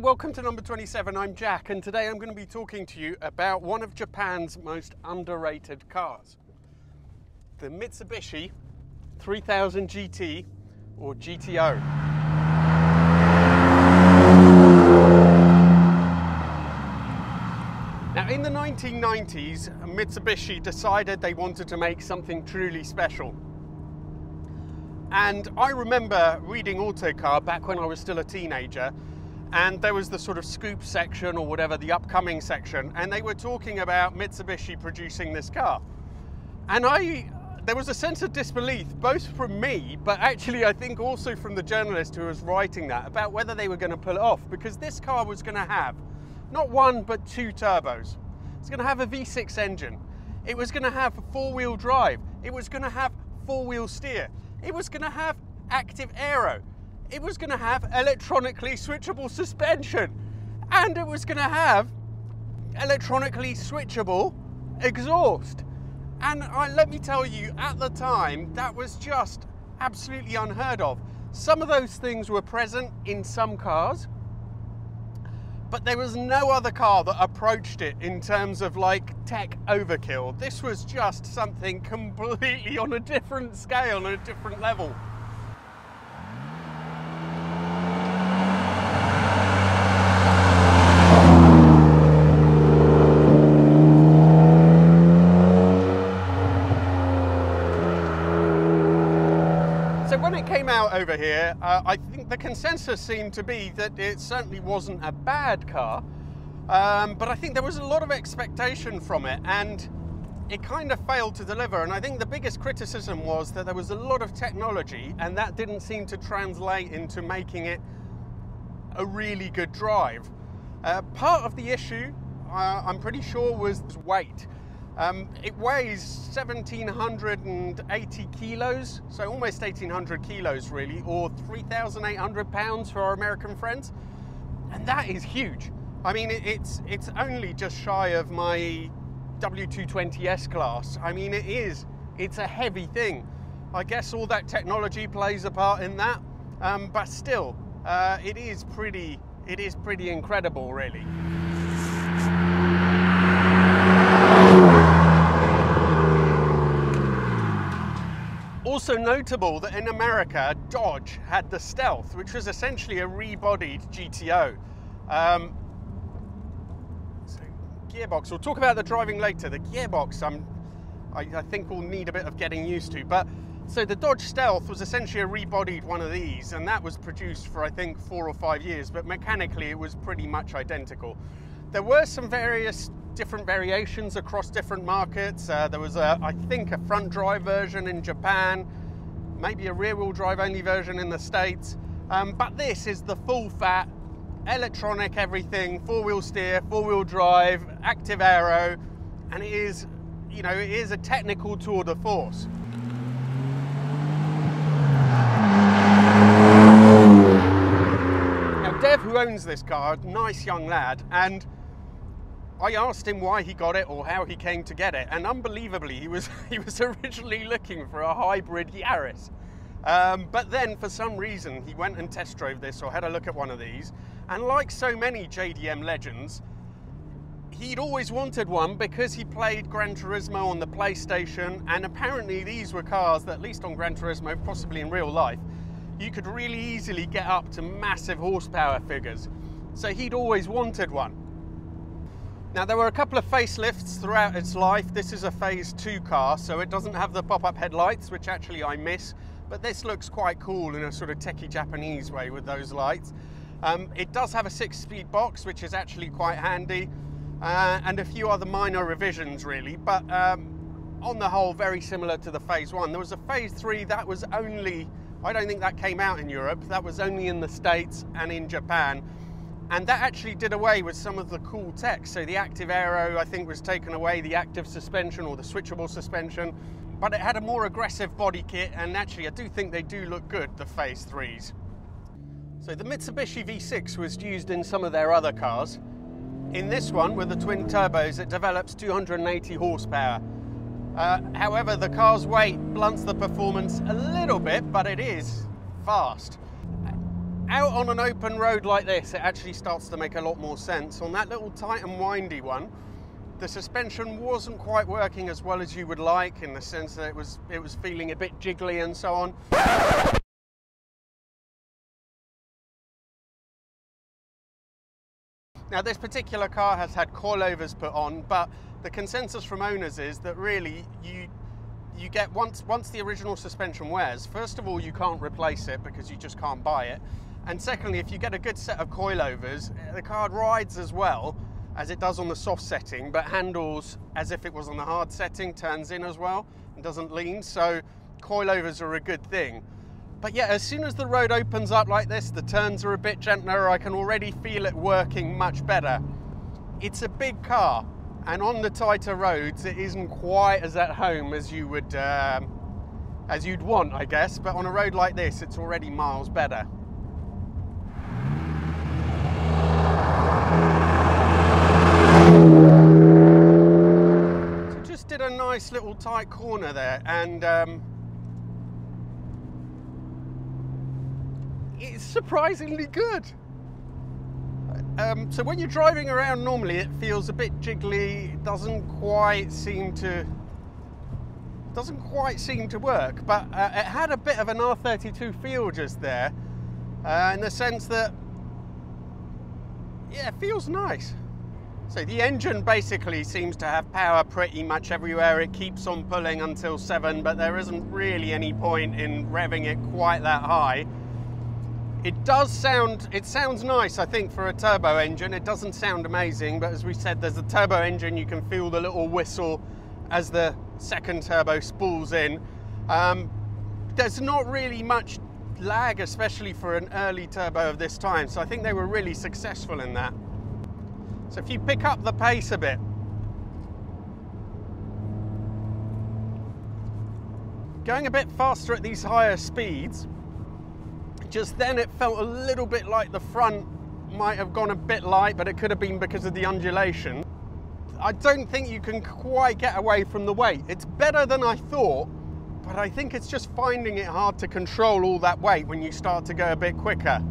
welcome to number 27. I'm Jack, and today I'm going to be talking to you about one of Japan's most underrated cars the Mitsubishi 3000 GT or GTO. Now, in the 1990s, Mitsubishi decided they wanted to make something truly special. And I remember reading Autocar back when I was still a teenager, and there was the sort of scoop section or whatever, the upcoming section, and they were talking about Mitsubishi producing this car. And I, there was a sense of disbelief, both from me, but actually I think also from the journalist who was writing that, about whether they were going to pull it off, because this car was going to have not one, but two turbos. It's going to have a V6 engine. It was going to have four wheel drive. It was going to have four wheel steer. It was going to have active aero. It was going to have electronically switchable suspension. And it was going to have electronically switchable exhaust. And I, let me tell you, at the time, that was just absolutely unheard of. Some of those things were present in some cars, but there was no other car that approached it in terms of like tech overkill. This was just something completely on a different scale, on a different level. When it came out over here, uh, I think the consensus seemed to be that it certainly wasn't a bad car, um, but I think there was a lot of expectation from it, and it kind of failed to deliver. And I think the biggest criticism was that there was a lot of technology, and that didn't seem to translate into making it a really good drive. Uh, part of the issue, uh, I'm pretty sure, was weight. Um, it weighs 1780 kilos, so almost 1800 kilos really, or 3,800 pounds for our American friends. And that is huge. I mean, it's, it's only just shy of my W220S class. I mean, it is, it's a heavy thing. I guess all that technology plays a part in that, um, but still, uh, it is pretty, it is pretty incredible really. Also notable that in America, Dodge had the Stealth, which was essentially a rebodied GTO. Um, so gearbox, we'll talk about the driving later. The gearbox, um, I, I think will need a bit of getting used to. But so the Dodge Stealth was essentially a rebodied one of these, and that was produced for I think four or five years, but mechanically it was pretty much identical. There were some various different variations across different markets. Uh, there was, a, I think, a front drive version in Japan, maybe a rear wheel drive only version in the States. Um, but this is the full fat, electronic everything, four wheel steer, four wheel drive, active aero, and it is, you know, it is a technical tour de force. Now, Dev, who owns this car, nice young lad, and I asked him why he got it or how he came to get it, and unbelievably, he was he was originally looking for a hybrid Yaris. Um, but then, for some reason, he went and test drove this or had a look at one of these, and like so many JDM legends, he'd always wanted one because he played Gran Turismo on the PlayStation, and apparently these were cars that, at least on Gran Turismo, possibly in real life, you could really easily get up to massive horsepower figures. So he'd always wanted one. Now there were a couple of facelifts throughout its life. This is a phase two car, so it doesn't have the pop-up headlights, which actually I miss, but this looks quite cool in a sort of techie Japanese way with those lights. Um, it does have a six-speed box, which is actually quite handy, uh, and a few other minor revisions really, but um, on the whole, very similar to the phase one. There was a phase three that was only, I don't think that came out in Europe, that was only in the States and in Japan, and that actually did away with some of the cool tech. So the active aero, I think, was taken away, the active suspension or the switchable suspension, but it had a more aggressive body kit, and actually I do think they do look good, the Phase 3s. So the Mitsubishi V6 was used in some of their other cars. In this one, with the twin turbos, it develops 280 horsepower. Uh, however, the car's weight blunts the performance a little bit, but it is fast. Out on an open road like this, it actually starts to make a lot more sense. On that little tight and windy one, the suspension wasn't quite working as well as you would like in the sense that it was it was feeling a bit jiggly and so on. Now this particular car has had coilovers put on, but the consensus from owners is that really you you get once once the original suspension wears, first of all you can't replace it because you just can't buy it. And secondly, if you get a good set of coilovers, the car rides as well as it does on the soft setting, but handles as if it was on the hard setting, turns in as well, and doesn't lean. So coilovers are a good thing. But yeah, as soon as the road opens up like this, the turns are a bit gentler, I can already feel it working much better. It's a big car, and on the tighter roads, it isn't quite as at home as you would, um, as you'd want, I guess. But on a road like this, it's already miles better. So just did a nice little tight corner there, and. Um, it's surprisingly good. Um, so when you're driving around normally it feels a bit jiggly, it doesn't quite seem to doesn't quite seem to work, but uh, it had a bit of an R32 feel just there, uh, in the sense that yeah, it feels nice. So the engine basically seems to have power pretty much everywhere. It keeps on pulling until 7, but there isn't really any point in revving it quite that high. It does sound, it sounds nice, I think, for a turbo engine. It doesn't sound amazing, but as we said, there's a turbo engine. You can feel the little whistle as the second turbo spools in. Um, there's not really much lag, especially for an early turbo of this time. So I think they were really successful in that. So if you pick up the pace a bit, going a bit faster at these higher speeds, just then it felt a little bit like the front might have gone a bit light, but it could have been because of the undulation. I don't think you can quite get away from the weight. It's better than I thought, but I think it's just finding it hard to control all that weight when you start to go a bit quicker.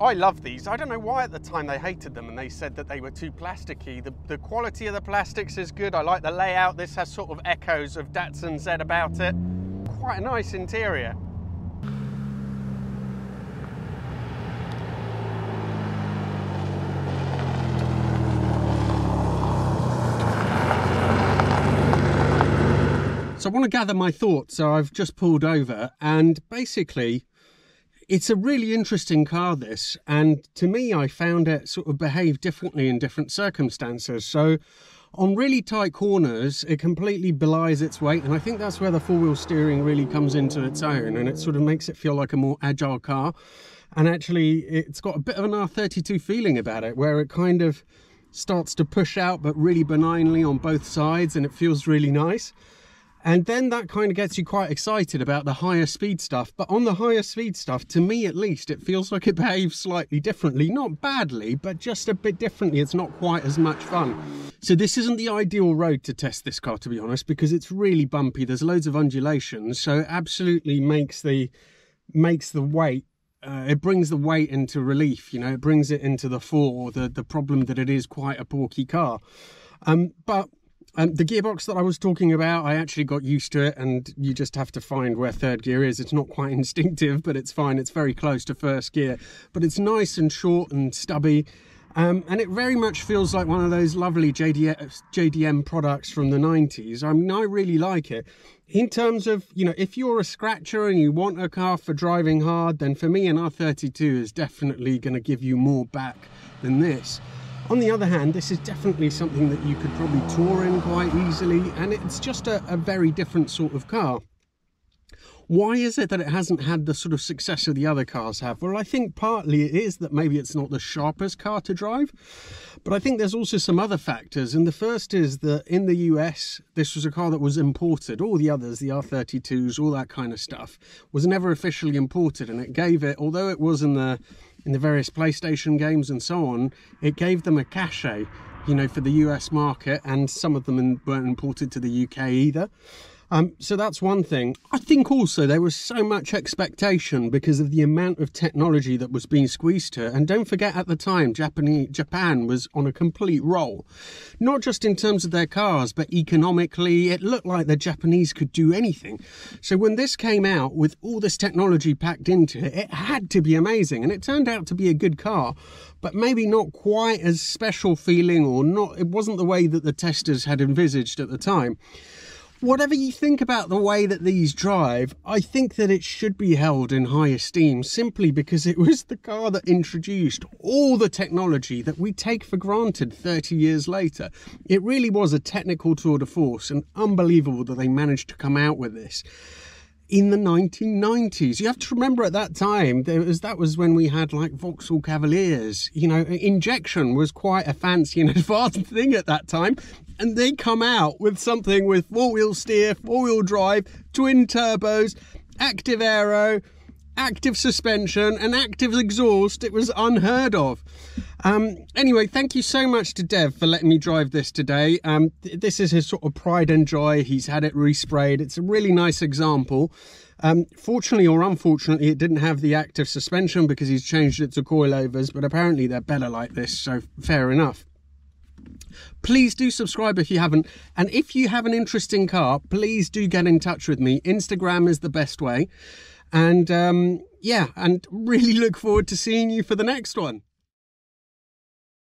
I love these. I don't know why at the time they hated them and they said that they were too plasticky. The, the quality of the plastics is good. I like the layout. This has sort of echoes of Datsun Z about it. Quite a nice interior. So I want to gather my thoughts. So I've just pulled over and basically it's a really interesting car this and to me I found it sort of behave differently in different circumstances. So on really tight corners it completely belies its weight and I think that's where the four-wheel steering really comes into its own and it sort of makes it feel like a more agile car and actually it's got a bit of an R32 feeling about it where it kind of starts to push out but really benignly on both sides and it feels really nice. And then that kind of gets you quite excited about the higher speed stuff. But on the higher speed stuff, to me at least, it feels like it behaves slightly differently. Not badly, but just a bit differently. It's not quite as much fun. So this isn't the ideal road to test this car, to be honest, because it's really bumpy. There's loads of undulations. So it absolutely makes the makes the weight uh, it brings the weight into relief you know it brings it into the fore the the problem that it is quite a porky car um, but um, the gearbox that I was talking about, I actually got used to it, and you just have to find where third gear is. It's not quite instinctive, but it's fine. It's very close to first gear, but it's nice and short and stubby. Um, and it very much feels like one of those lovely JDM, JDM products from the 90s. I mean, I really like it. In terms of, you know, if you're a scratcher and you want a car for driving hard, then for me, an R32 is definitely going to give you more back than this. On the other hand, this is definitely something that you could probably tour in quite easily, and it's just a, a very different sort of car. Why is it that it hasn't had the sort of success of the other cars have? Well, I think partly it is that maybe it's not the sharpest car to drive, but I think there's also some other factors. And the first is that in the US, this was a car that was imported. All the others, the R32s, all that kind of stuff, was never officially imported. And it gave it, although it was in the in the various PlayStation games and so on, it gave them a cachet, you know, for the US market, and some of them weren't imported to the UK either. Um, so that's one thing. I think also there was so much expectation because of the amount of technology that was being squeezed to. And don't forget at the time, Japanese, Japan was on a complete roll. Not just in terms of their cars, but economically, it looked like the Japanese could do anything. So when this came out with all this technology packed into it, it had to be amazing. And it turned out to be a good car, but maybe not quite as special feeling or not, it wasn't the way that the testers had envisaged at the time whatever you think about the way that these drive, I think that it should be held in high esteem simply because it was the car that introduced all the technology that we take for granted 30 years later. It really was a technical tour de force and unbelievable that they managed to come out with this in the 1990s. You have to remember at that time, there was, that was when we had like Vauxhall Cavaliers. You know, injection was quite a fancy and advanced thing at that time. And they come out with something with four wheel steer, four wheel drive, twin turbos, active aero, active suspension and active exhaust. It was unheard of. Um, anyway, thank you so much to Dev for letting me drive this today. Um, th this is his sort of pride and joy. He's had it resprayed. It's a really nice example. Um, fortunately or unfortunately, it didn't have the active suspension because he's changed it to coilovers, but apparently they're better like this, so fair enough. Please do subscribe if you haven't. And if you have an interesting car, please do get in touch with me. Instagram is the best way. And um, yeah, and really look forward to seeing you for the next one.